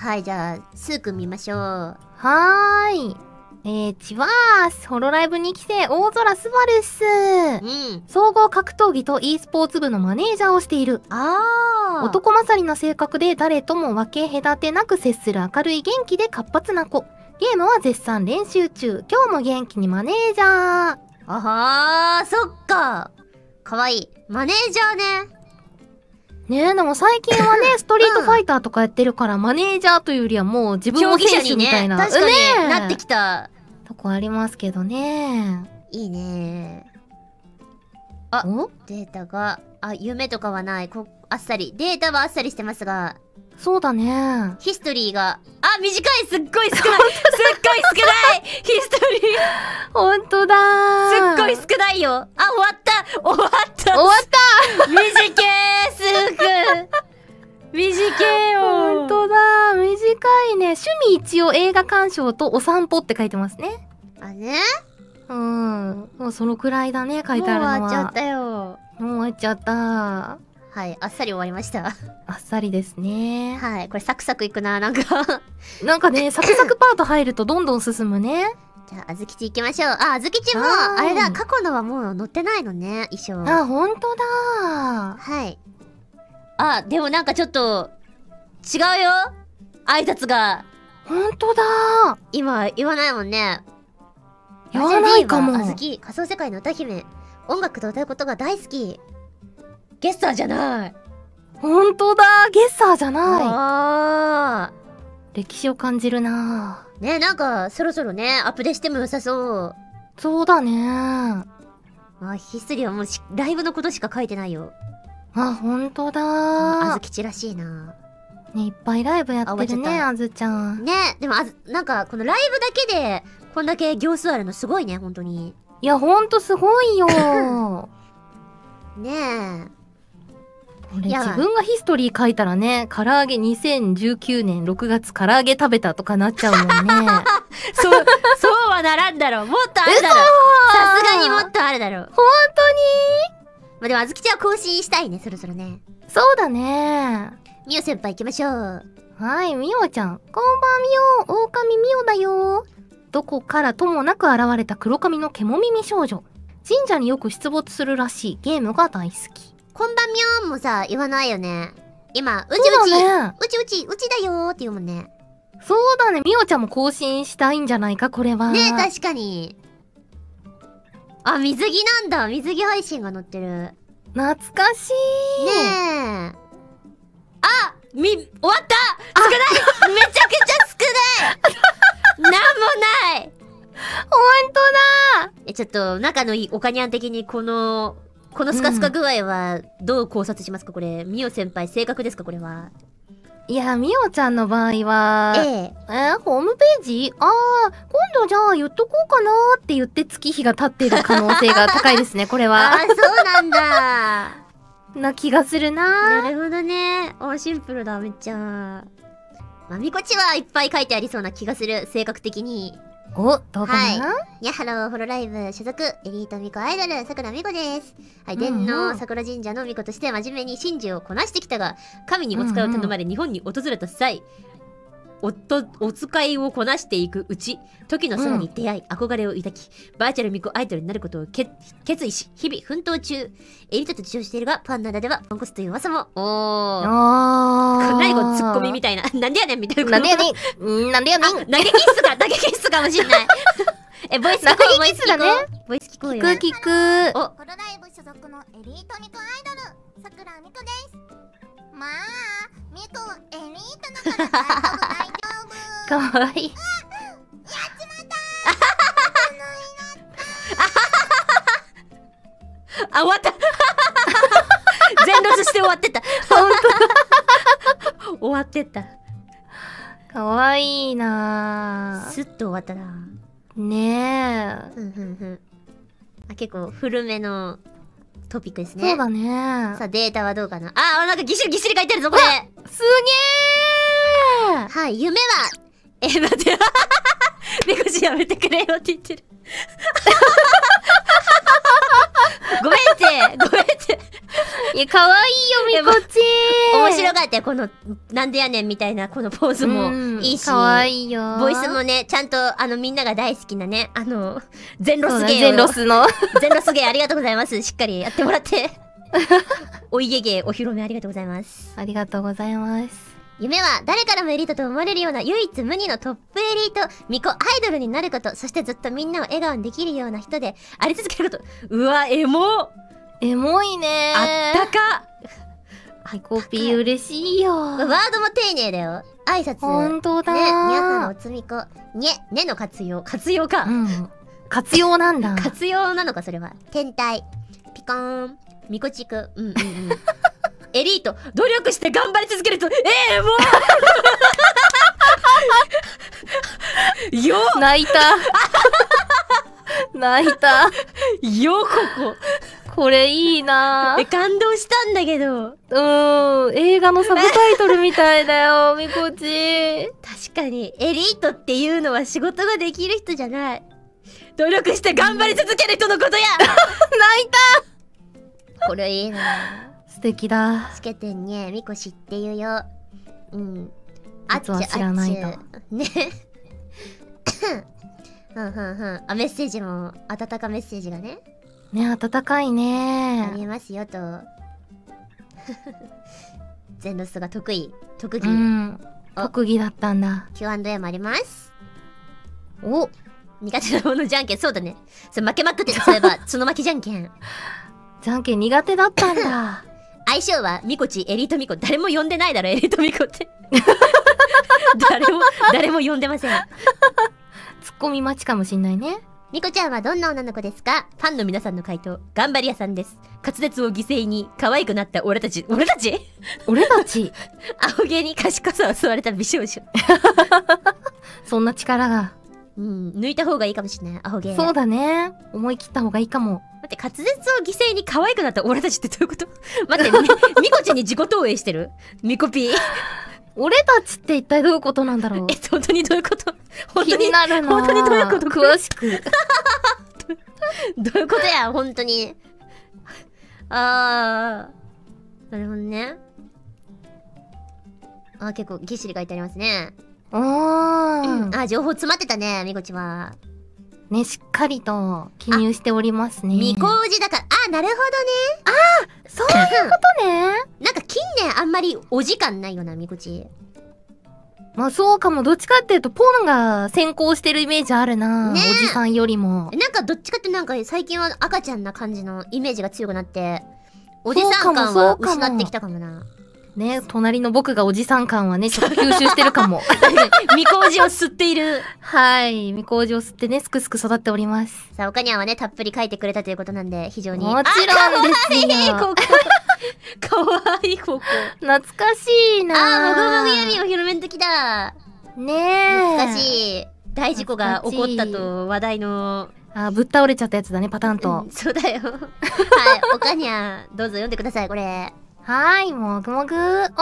はい、じゃあ、スーくん見ましょう。はーい。えー、チワース、ホロライブ2期生、大空すばるっす。うん。総合格闘技と e スポーツ部のマネージャーをしている。あー。男勝りな性格で誰とも分け隔てなく接する明るい元気で活発な子。ゲームは絶賛練習中。今日も元気にマネージャー。あはー、そっか。かわいい。マネージャーね。ねえ、でも最近はね、ストリートファイターとかやってるから、マネージャーというよりはもう自分競も選手みたいな。確かにねえなってきた。とこありますけどね。いいね。あお？データが、あ、夢とかはない。こあっさり。データはあっさりしてますが、そうだね。ヒストリーが、あ、短いすっごい少ないすっごい少ないヒストリーほんとだー。すっごい少ないよあ、終わった終わった終わった短えすーいね。趣味一応映画鑑賞とお散歩って書いてますね。あね？うん。もうそのくらいだね、書いもうてあるのは。終わっちゃったよ。もう終わっちゃった。はい、あっさり終わりました。あっさりですね。はい、これサクサクいくな、なんか。なんかね、サクサクパート入るとどんどん進むね。じゃあ、あずきち行きましょう。あ、あずきちも、あれだ、過去のはもう載ってないのね、衣装。あ、ほんとだはい。あ、でもなんかちょっと、違うよ挨拶が、ほんとだ今言わないもんね。言わないかもあずき、仮想世界の歌姫。音楽と歌うことが大好き。ゲッサーじゃない。ほんとだゲッサーじゃなあい。歴史を感じるなー。ねなんか、そろそろね、アップデしても良さそう。そうだねあ、ヒストリーはもうしライブのことしか書いてないよ。あ、ほんとあだずきちらしいな。ね、いっぱいライブやってるね、あずちゃん。ねでもあず、なんか、このライブだけで、こんだけ行数あるのすごいね、本当に。いや、ほんとすごいよ こねれいや自分がヒストリー書いたらね、唐揚げ2019年6月唐揚げ食べたとかなっちゃうもんね。え。そう、そうはならんだろう。もっとあるだろう。さすがにもっとあるだろう。ほんまあ、でも、あずきちゃんは更新したいね、そろそろね。そうだねみお先輩行きましょう。はい、みおちゃん。こんばんみお、狼みおだよ。どこからともなく現れた黒髪の獣耳少女。神社によく出没するらしいゲームが大好き。こんばんみょんもさ、言わないよね。今、うちそううち、だね。うちうち、うちだよーって言うもんね。そうだね、みおちゃんも更新したいんじゃないか、これは。ね確かに。あ、水着なんだ。水着配信が載ってる。ね懐かしい。え。あみ、終わった少ないめちゃくちゃ少ないなんもないほんとだえ、ちょっと、仲のいいオカニャン的にこの、このスカスカ具合はどう考察しますか？これ。みお先輩、正確ですか？これは。いや、みおちゃんの場合は、ええ。えーホームページ？ああ、今度じゃあ言っとこうかなって言って月日が経ってる可能性が高いですね、これあは。あ、そうなんだ。な気がするななるほどね。おシンプルだ、めっちゃ。まあ、みこちはいっぱい書いてありそうな気がする、性格的に。お、どうかな、はいやハローホロライブ所属、エリートミコアイドル、さくらみこです。はい、うんうん伝の桜神社のみことして真面目に神事をこなしてきたが、神にお使いを頼まれ日本に訪れた際、おとお使いをこなしていくうち時の空に出会い、憧れを抱きバーチャルミコアイドルになることをけ決意し日々奮闘中。エリートと自称しているがファンならではポンコツという噂も。おー。あー。何このツッコミみたいな。なんでやねんみたいな。なんでやねん。ん なんでやねん。あ投げキッスが投げキッスかもしんない。えボイス聞こう投ボイス聞こうボイス聞こうよ。聞く聞く。お。ホロライブ所属のエリートミコアイドルさくらみこです。まあミコエリートだから大丈夫？大丈夫かわいい。あ終わった。全ロスして終わってた。ほん終わってた。かわいいな。スッと終わったな。ぁ。ねえ。ふんふんふん。あ結構古めのトピックですね。そうだね。さあデータはどうかな？あなんかぎっしりぎっしり書いてあるぞこれすげえはい夢は？え待ってみこしやめてくれよって言ってる。ごめんってごめんって。いや、可愛いよ、みこち面白かったよこのなんでやねんみたいなこのポーズも。いいし。可愛いよ。ボイスもねちゃんとあのみんなが大好きなねあの全ロス芸を全ロスの。全ロス芸ありがとうございます。しっかりやってもらって お家芸お披露目ありがとうございます。ありがとうございます。夢は誰からもエリートと思われるような唯一無二のトップエリート巫女アイドルになることそしてずっとみんなを笑顔にできるような人であり続けること。うわエモ。エモいね。あったか。ミコピー嬉しいよ。ワードも丁寧だよ。挨拶。ほんとだ。ね、皆さんおつみこ。にえねの活用。活用か、うん。活用なんだ。活用なのかそれは。天体。ピコーンミコチクうんうんうん。エリート努力して頑張り続けるとええもう。よ泣いた。泣いた。よここ。これいいな。え感動したんだけど。うん。映画のサブタイトルみたいだよ、みこち。確かにエリートっていうのは仕事ができる人じゃない。努力して頑張り続ける人のことや。泣いこれいいな。た素敵だ。つけてんね。みこ知ってるよ。うん。実は知らないとあっち。あっちね。ふんふんふん。あメッセージも温かメッセージがね。ね、暖かいあね。りますよと。全ロスが得意。特技、うん。あ特技だったんだ。Q&A もあります。お。苦手なものじゃんけん。そうだね。それ負けまくってたそういえば 角巻きじゃんけんじゃんけん苦手だったんだ。相性はミコチエリートミコ誰も呼んでないだろエリートミコって。誰も誰も呼んでません。ツッコミ待ちかもしんないね。ミコちゃんはどんな女の子ですか？ファンの皆さんの回答頑張り屋さんです。滑舌を犠牲に可愛くなった俺たち俺たち？俺たち、アホ 毛に賢さを吸われた美少女。そんな力が。うん抜いた方がいいかもしれないアホ毛そうだね。思い切った方がいいかも。待って滑舌を犠牲に可愛くなった俺たちってどういうこと？待って みミコちゃんに自己投影してる？ミコピー。俺たちって一体どういうことなんだろう？え本当にどういうこと？本気当にになるな。本当にどういうこと？詳しく。どういうことや？本当に。あー。なるほどね。あー結構ぎっしり書いてありますねおー。あ情報詰まってたねみこちはね、しっかりと記入しておりますね。みこおじだからあなるほそういうことね。どねなんか近年あんまりお時間ないよなみこちまあそうかも。どっちかっていうと、ポンが先行してるイメージあるな。ねおじさんよりも。なんかどっちかってなんか最近は赤ちゃんな感じのイメージが強くなっておじさん感は失ってきたかもなね、隣の僕がおじさん感はね、ちょっと吸収してるかも。みこおじを吸っているはい。みこおじを吸ってね、すくすく育っております。さあおかにゃんはねたっぷり書いてくれたということなんで非常にもちろんですよ。あここかわいいここ 懐かしいなあーもぐもぐ闇お披露目の時だねえ。懐かしい大事故が起こったと話題のあ、ぶっ倒れちゃったやつだね、パターンと。うんそうだよ はいおかにゃんどうぞ読んでくださいこれはーい、もぐもぐ、おうか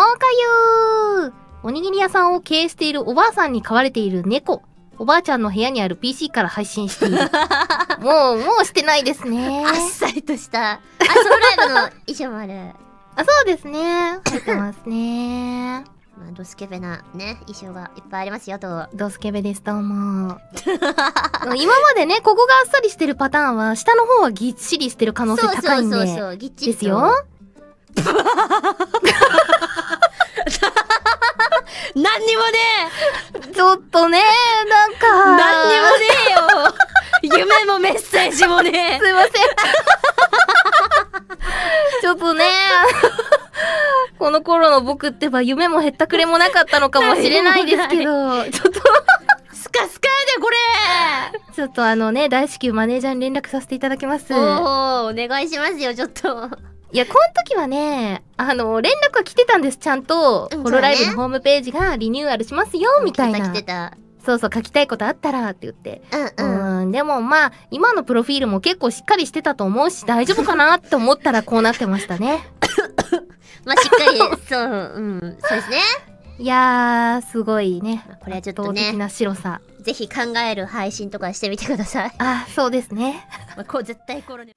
ゆーおにぎり屋さんを経営しているおばあさんに飼われている猫。おばあちゃんの部屋にある PC から配信している。もう、もうしてないですね。あっさりとした あソロライブの衣装もあるあ、そうですね。入ってますね。まあ、ドスケベなね衣装がいっぱいありますよとドスケベです、どうも。今までね、ここがあっさりしてるパターンは、下の方はぎっしりしてる可能性そう高いんで。そうそうそうぎっちりとですよ。何にもねちょっとね、なんえか。何にもねえよ。夢もメッセージもね すいません。ちょっとね、この頃の僕ってば夢もへったくれもなかったのかもしれないですけど、ちょっと、えスカスカやでこれ。ちょっとあのね、大至急マネージャーに連絡させていただきます。おお願いしますよちょっとや、この時はね、あの、連絡は来てたんです、ちゃんと。うんホロライブのホームページがリニューアルしますよ、みたいな来。てたそうそう、書きたいことあったらって言って。来てたうんうんうん、でもまあ、今のプロフィールも結構しっかりしてたと思うし、大丈夫かなって思ったらこうなってましたね。まあしっかりそううんそうですねいやー、すごいね。これはちょっとね圧倒的な白さ。ぜひ考える配信とかしてみてください。あ、そうですね。まあこう絶対コロナ